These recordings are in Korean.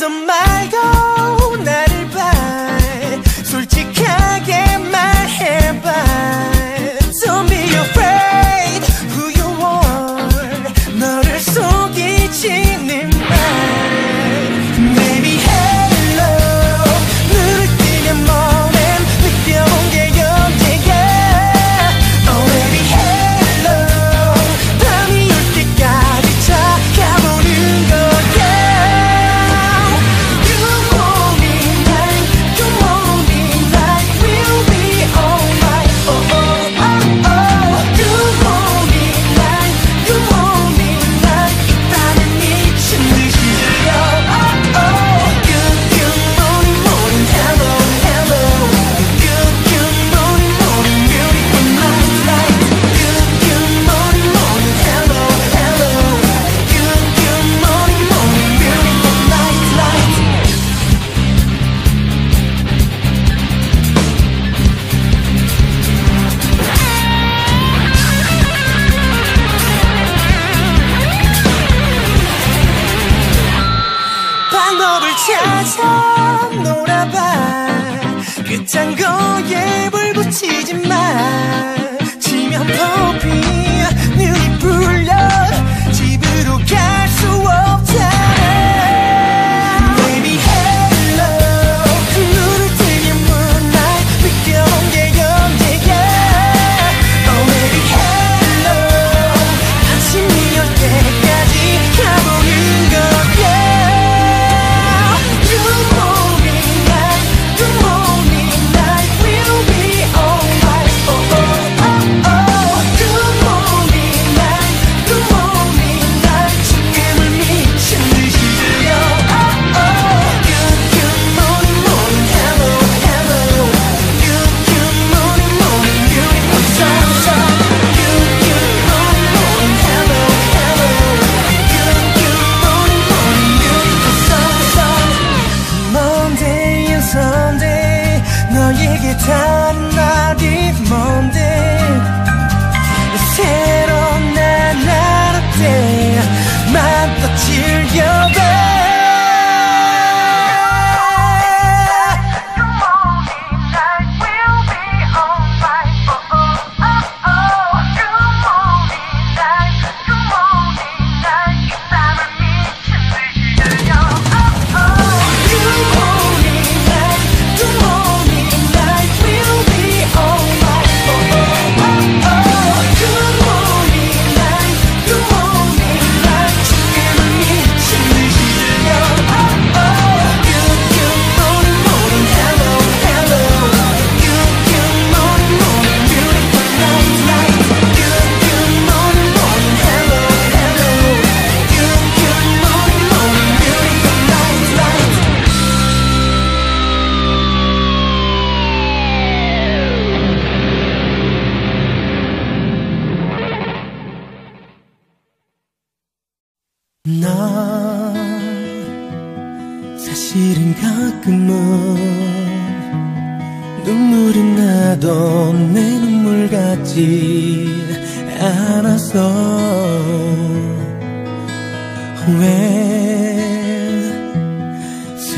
to my God.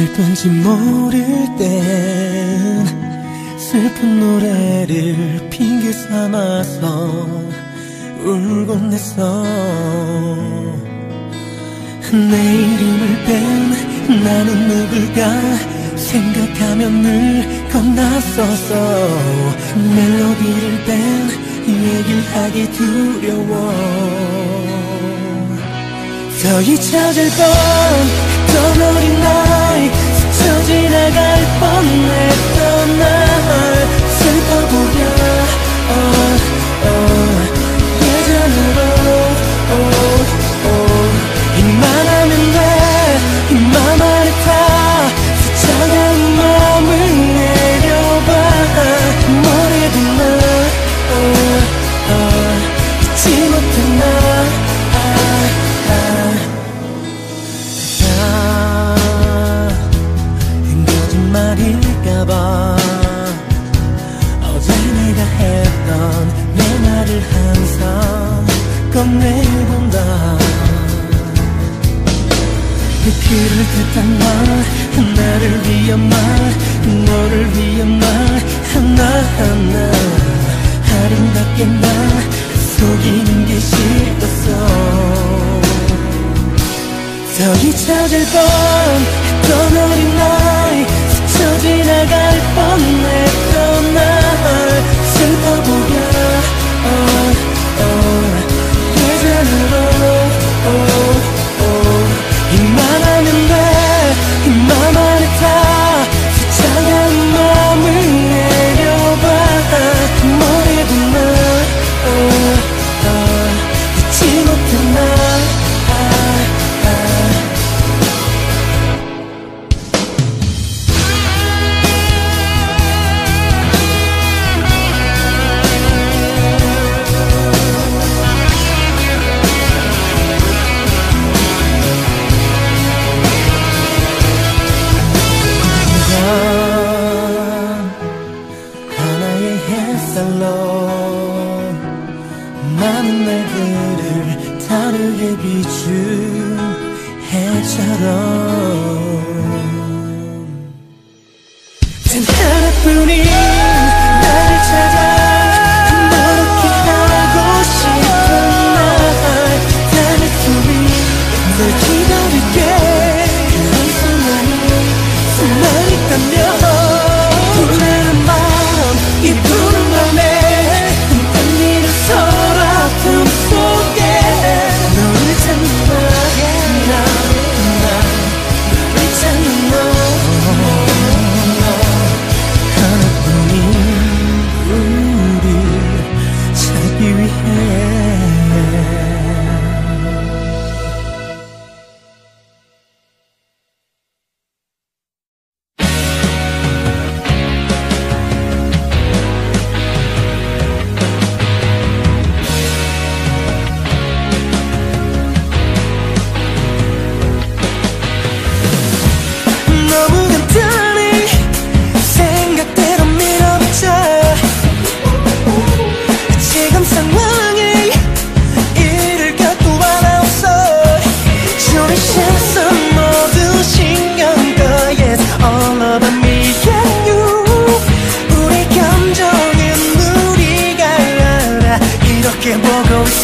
슬픈지 모를 땐 슬픈 노래를 핑계 삼아서 울곤 했어. 내 이름을 뺀 나는 누굴까 생각하면 늘 겁났었어 멜로디를 뺀 얘기를 하기 두려워. 더이 찾을 뻔 어떤 어린 나이 스쳐 지나갈 뻔했던 날 슬퍼보여 어, 어, 예전으로 oh. 길을 탔단 말 나를 위한 말 너를 위한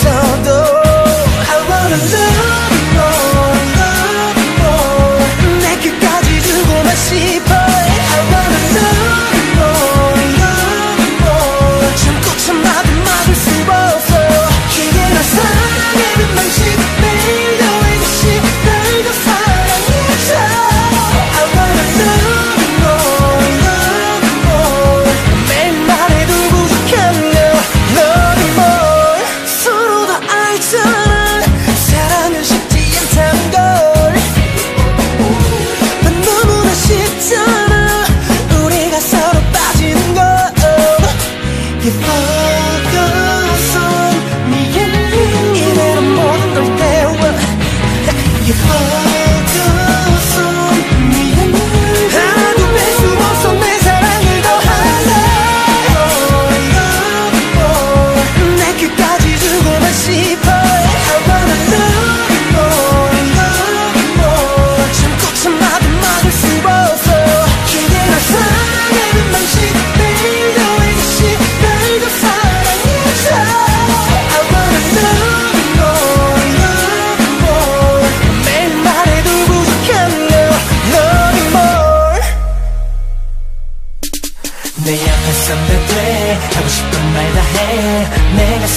있어도 I wanna know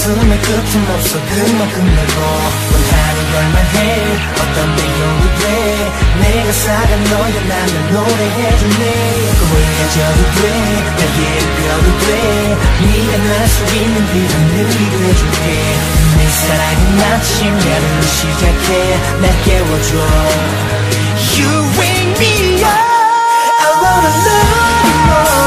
숨의 끝은 없어. 그만큼 널 원하는 걸만 해. 어떤 내용이 돼. 내가 사간 너야 나는 노래해줄래 꿈을 가져도 돼내 예별도 돼. 네가 날수 있는 그런 누리게 해줄게. 내 사랑은 마침 하루를 시작해. 날 깨워줘. You wake me up. I wanna love you more.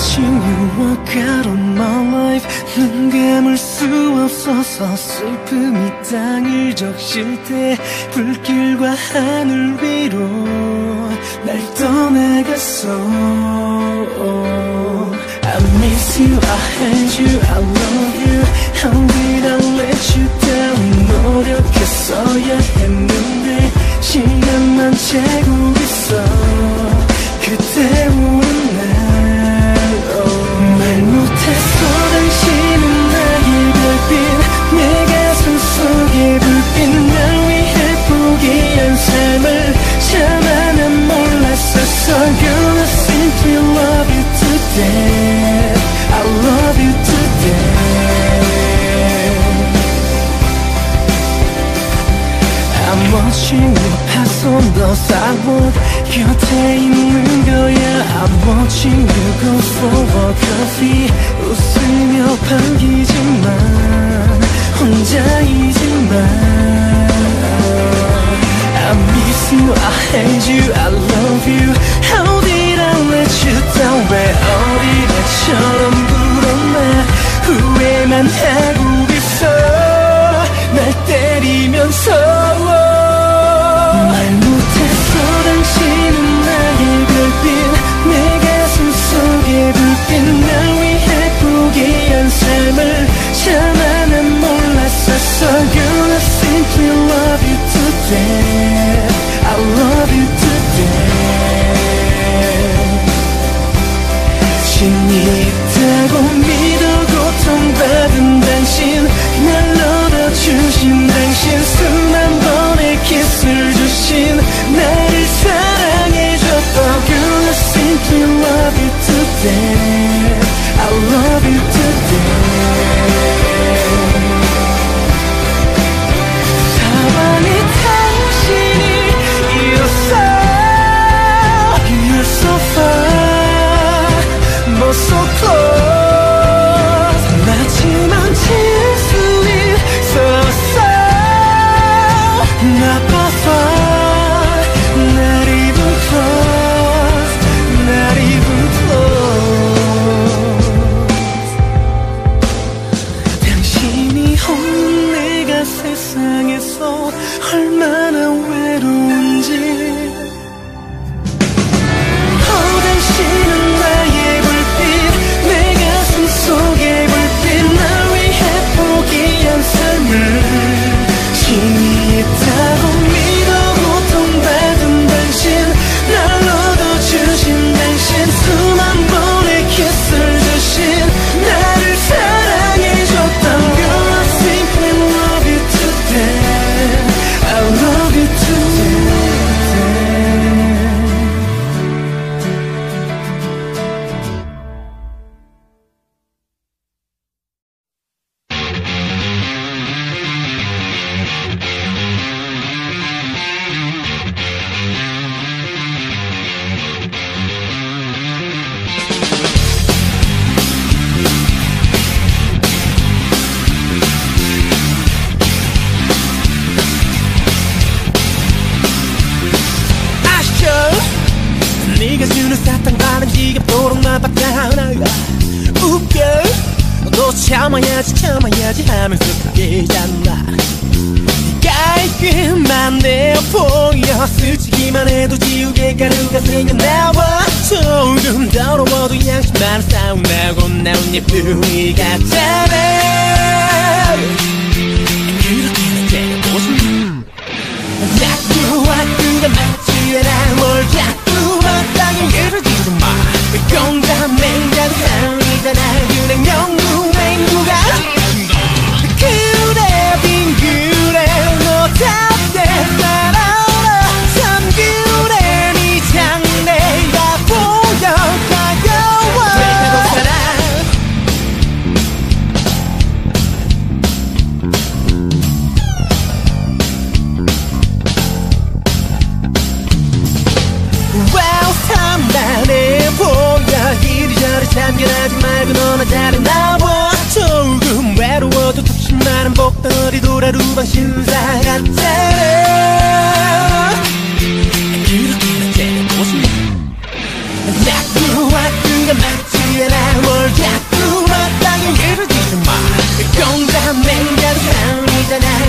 미친 유혹 out of my life 눈 감을 수 없어서 슬픔이 땅을 적실 때 불길과 하늘 위로 날 떠나갔어 I miss you, I hate you, I love you How did I let you down 노력했어야 했는데 시간만 채고 있어 그때 우는 날 말 못했어 당신은 나의 별빛 내 가슴 속의 불빛 날 위해 포기한 삶을 차마 난 몰랐었어 Girl I simply love you to death I love you to death I'm watching you pass on the sidewalk 곁에 있는 거야 I'm watching you go for a coffee 웃으며 반기지만 혼자이지만 I miss you, I hate you, I love you 참아야지 참아야지 하면서 그게잖아 깔끔한 내 보여 스치기만 해도 지우개 가루가 생겨나와 조금 더러워도 양심만 사운하고 나온 예쁜이 같잖아 그렇게는 되고싶 자꾸 와꾸가 맞지 않아 뭘 자꾸 마땅히 이러지도 마 공감맹자도 아니잖아 그냥 영웅 너나 잘해 나와 조금 외로워도 독신나는 복돌이 돌아 루방 신사 같잖아 그렇게나 재밌고 싶네 자꾸 왔든가 맞지 않아. 뭘 자꾸 왔다고 그러지 좀마. 공감 맹자도 사람이잖아.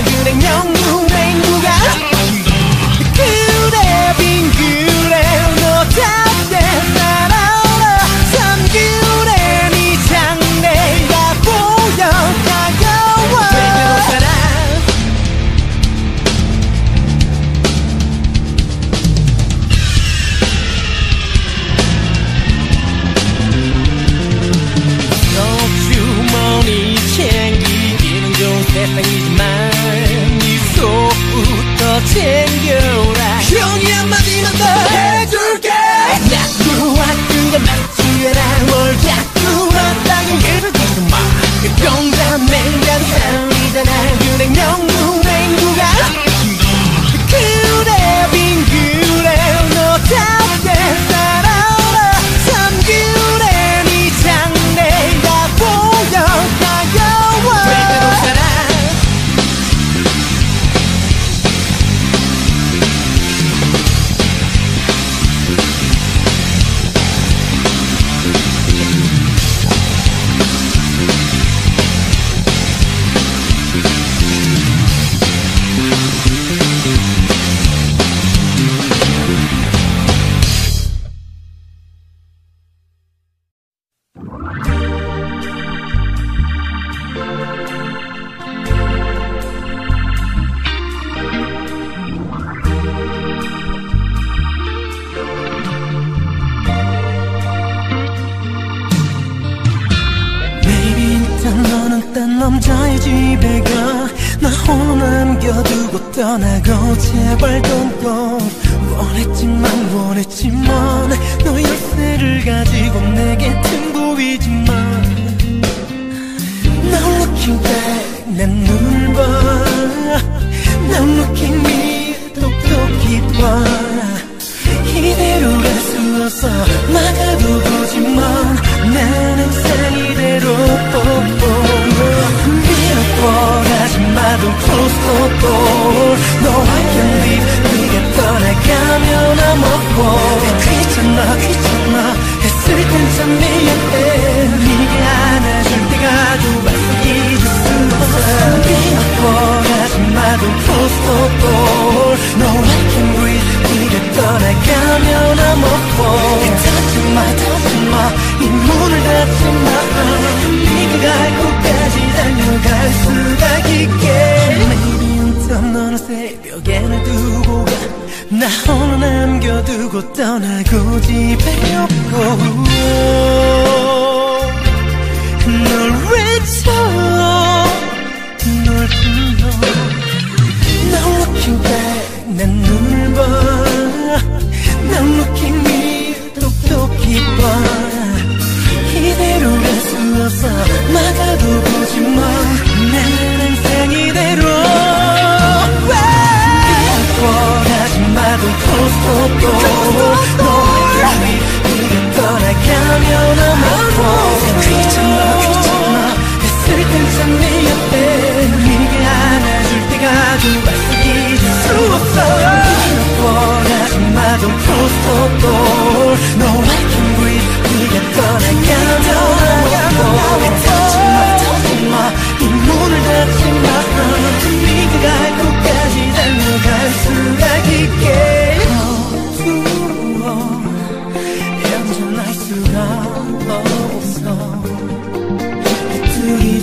없어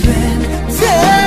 되면 너의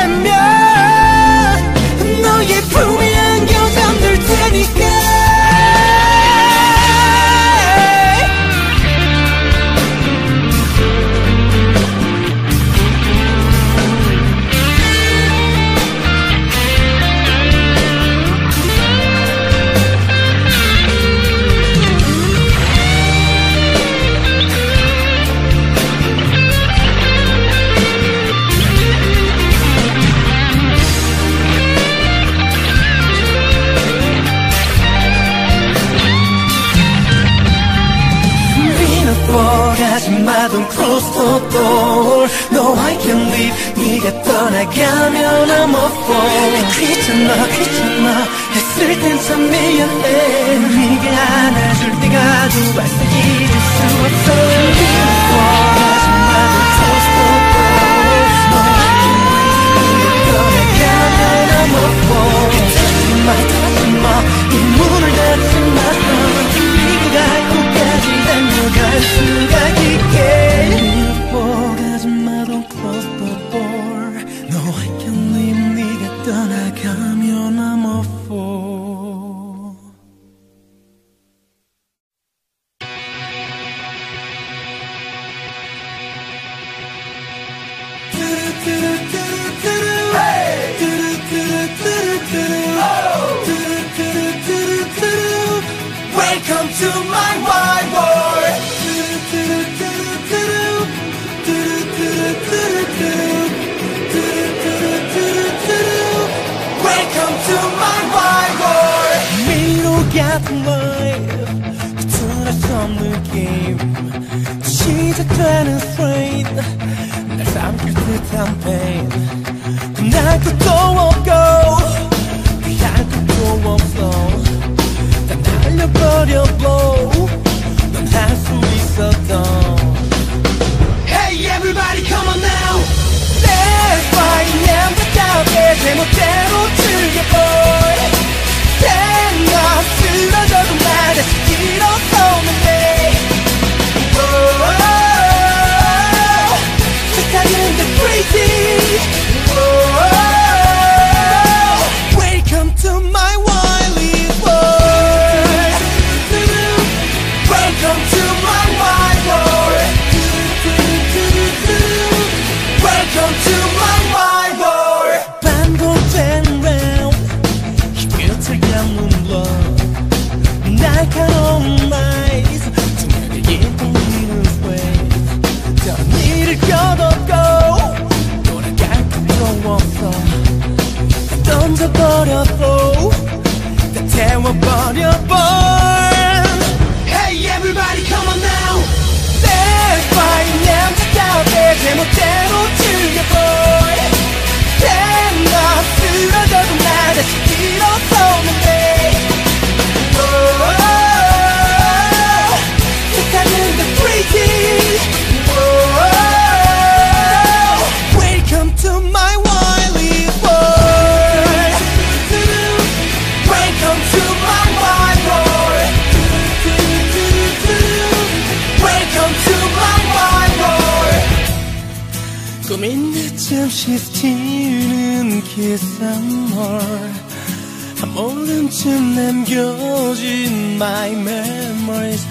Written them girls in my memories.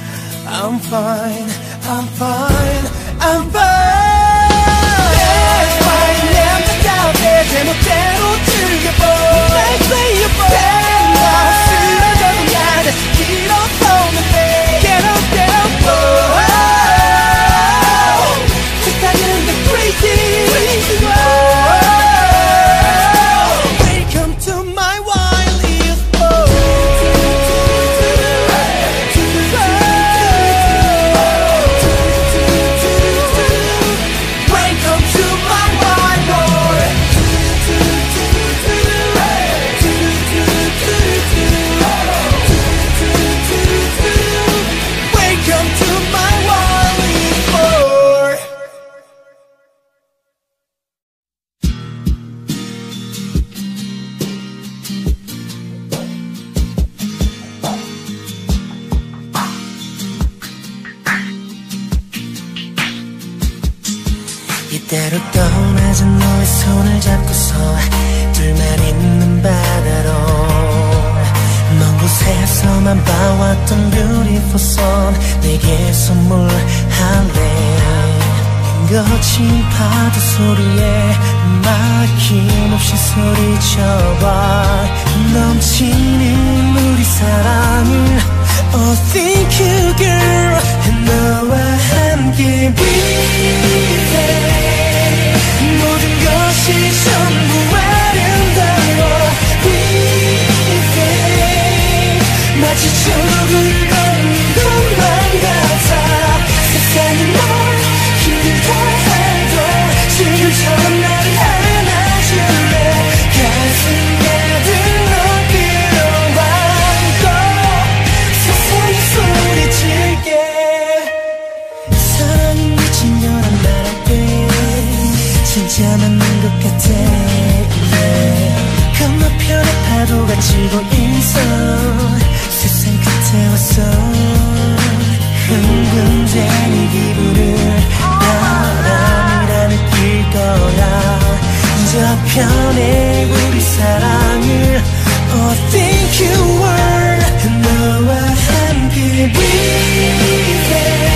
I'm fine, I'm fine, I'm fine. That's why I'm the 내 제멋대로 즐겨봐 Let's play your ball 싶어서 내게 선물할래. 거친 파도 소리에 막힘없이 소리쳐봐. 넘치는 우리 사랑을 Oh thank you girl 너와 함께 be 모든 것이 전부 지고 있어. 세상 끝에 왔어. 흥분된 이 기분을 바람이라 느낄 거야. 저편에 우리 사랑을 Oh thank you world. 너와 함께 we can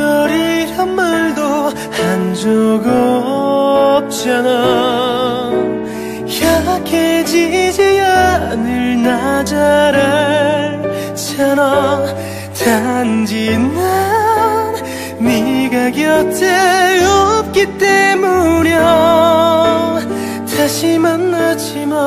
이별이란 말도 한 적 없잖아. 약해지지 않을 나 잘 알잖아. 단지 난 네가 곁에 없기 때문이야. 다시 만나지만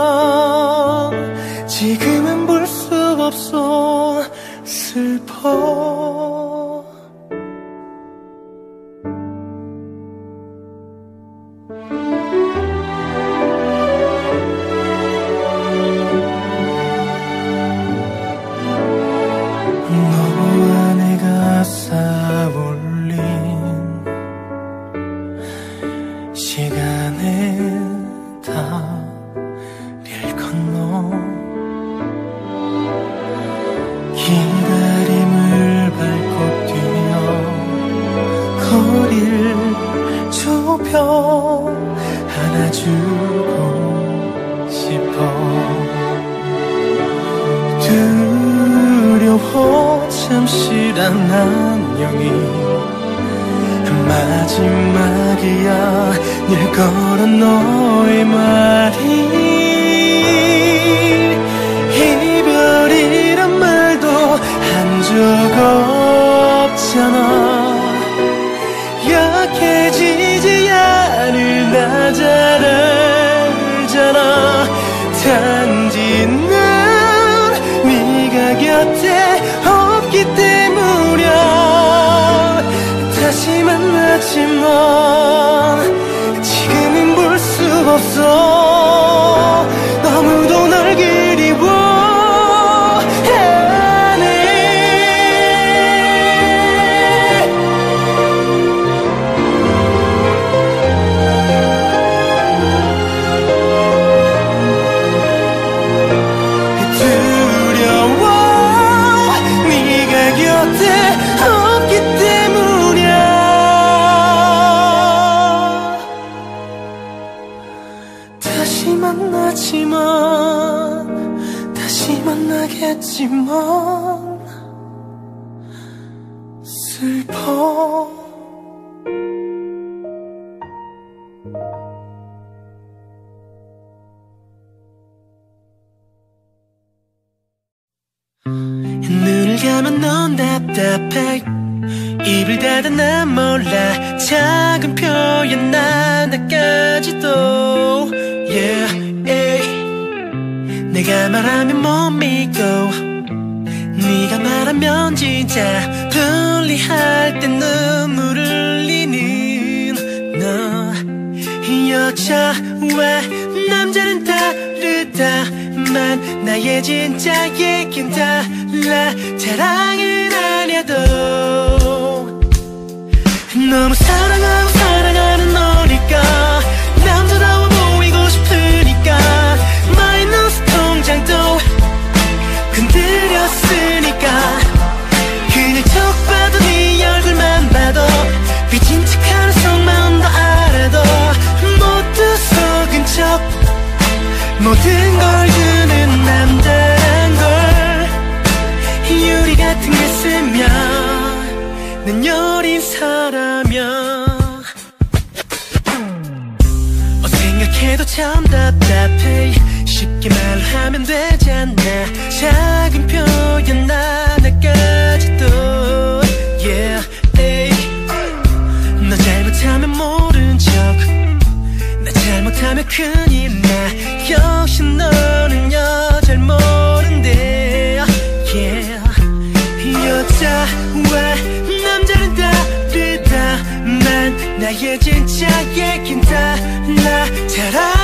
걸은 너의 말이 이별이란 말도 한 적 없잖아. 약해지지 않을 나 잘 알잖아. 단지 난 네가 곁에 없기 때문이야. 다시 지금은 볼 수 눈을 감은 넌 답답해. 입을 닫아 난 몰라. 작은 표현 하나까지도. Yeah, yeah. 내가 말하면 못 믿고 네가 말하면 진짜 분리할 때 눈물 흘리는 너. 여자와 남자는 다르다만 나의 진짜 얘긴 달 라 자랑은 아니어도 너무 사랑하고 사랑하는 답답해 쉽게 말하면 되잖아 작은 표현 하나까지도 yeah. 너 잘못하면 모른 척나 잘못하면 큰일 나. 역시 너는 여잘 모른대. Yeah. 여자와 남자는 다르다만 나의 진짜 얘긴 달라 자랑을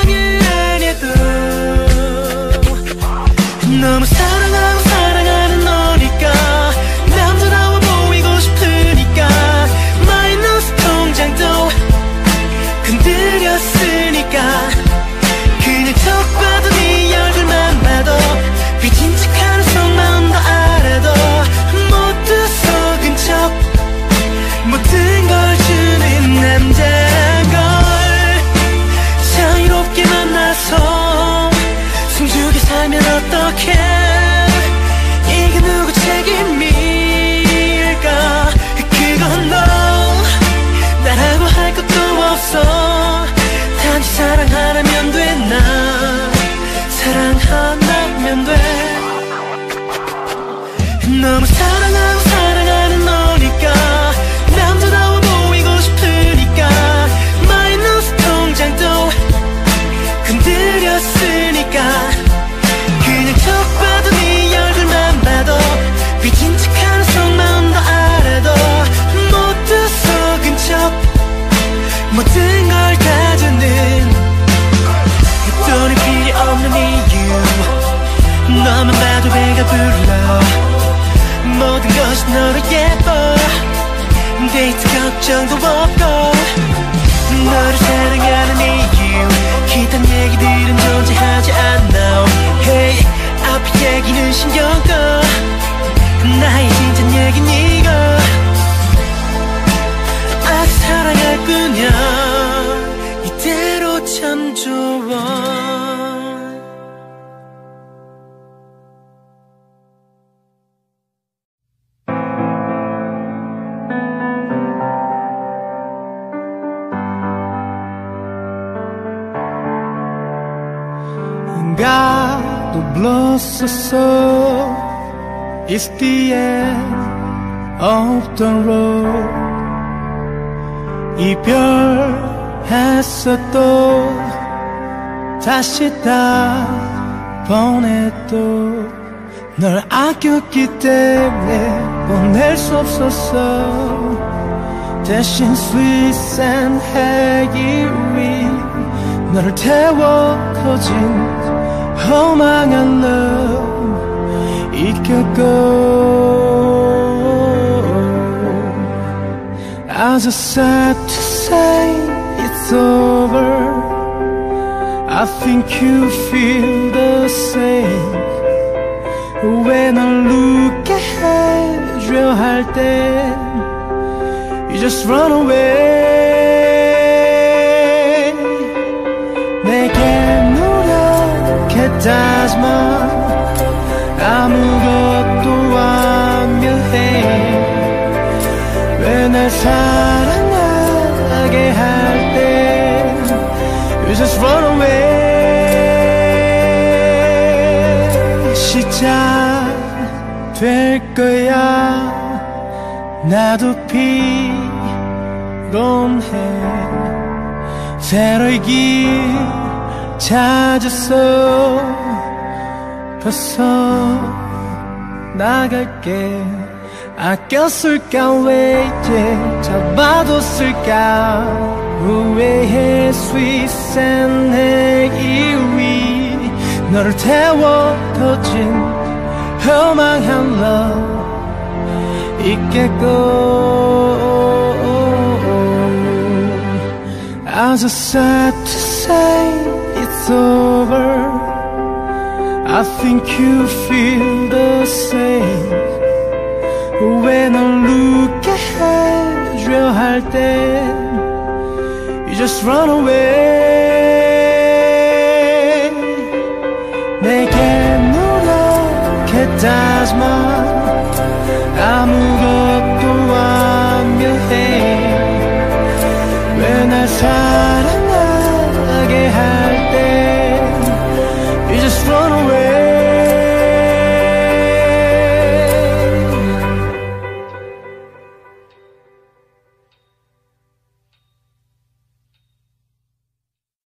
너무 사랑 불렀었어. It's the end of the road. 이별했어 또 다시 다 보내도 널 아꼈기 때문에 보낼 수 없었어. 대신 스윗 앤 해기 위 너를 태워 커진 허망한 love 잊겠고 I just sad to say it's over I think you feel the same 왜 널 웃게 해줘 할때 You just run away 노력했다지만 아무것도 완벽해. 왜 날 사랑하게 할 때 You just run away 시작될 거야. 나도 피곤해. 새로이 길 찾았어. 벗어 나갈게. 아꼈을까 왜 이제 잡아뒀을까? 후회해 스윗한 내 이위 너를 태워 터진 허망한 love 있겠고. I just sad to say over. I think you feel the same. When I look ahead real 때 You just run away. 내게 노력했다지만 아무것도 완벽해. 왜날 사